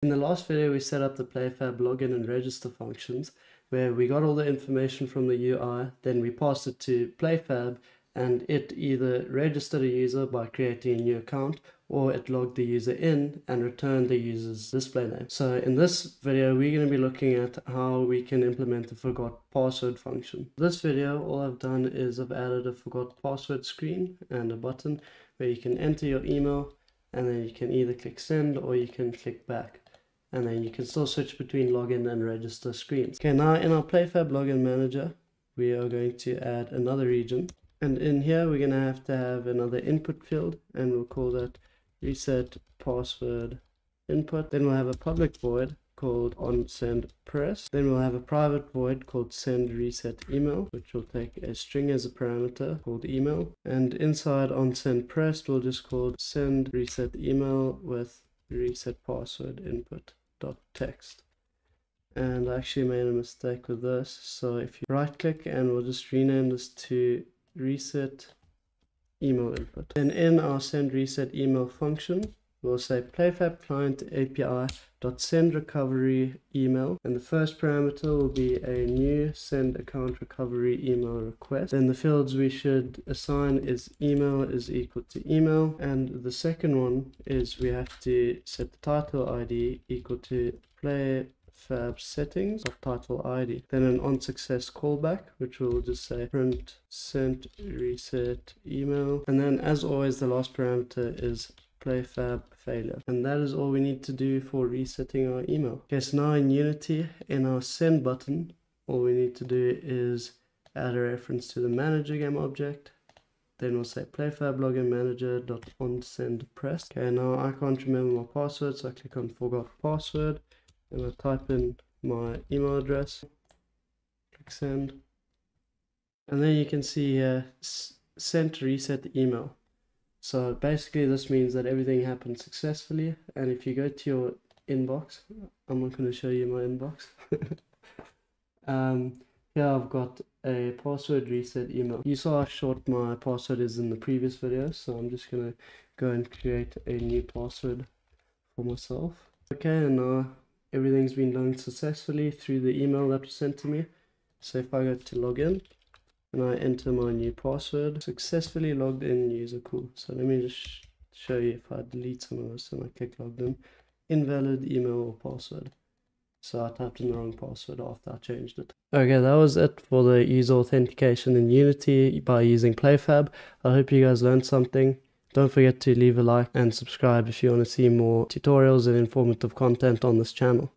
In the last video, we set up the PlayFab login and register functions where we got all the information from the UI, then we passed it to PlayFab and it either registered a user by creating a new account or it logged the user in and returned the user's display name. So in this video, we're going to be looking at how we can implement the forgot password function. This video, all I've done is I've added a forgot password screen and a button where you can enter your email and then you can either click send or you can click back and then you can still switch between login and register screens. Okay, now in our PlayFab login manager, we are going to add another region and in here we're going to have to have another input field and we'll call that reset password input. Then we'll have a public void called on send press. Then we'll have a private void called send reset email, which will take a string as a parameter called email. And inside on send we'll just call send reset email with reset password input dot text. And I actually made a mistake with this. So if you right click and we'll just rename this to reset email input. Then in our send reset email function, we'll say playfab client API dot send recovery email. And the first parameter will be a new send account recovery email request. Then the fields we should assign is email is equal to email. And the second one is we have to set the title id equal to play fab settings of title id then an on success callback which will just say print sent reset email. And then as always the last parameter is playfab failure. And that is all we need to do for resetting our email. Okay so now in unity in our send button. All we need to do is add a reference to the manager game object. Then we'll say playfab login manager dot on send press. Okay now i can't remember my password so i click on forgot password. And I type in my email address, click send, and then you can see here sent reset the email. So basically this means that everything happened successfully and if you go to your inbox, I'm not going to show you my inbox. um, here I've got a password reset email. You saw how short my password is in the previous video, so I'm just going to go and create a new password for myself. Okay, and now everything's been done successfully through the email that was sent to me. So if I go to login and I enter my new password, successfully logged in user cool. So let me just show you if I delete some of this and I click logged in, invalid email or password. So I typed in the wrong password after I changed it. Okay, that was it for the user authentication in Unity by using PlayFab. I hope you guys learned something. Don't forget to leave a like and subscribe if you want to see more tutorials and informative content on this channel.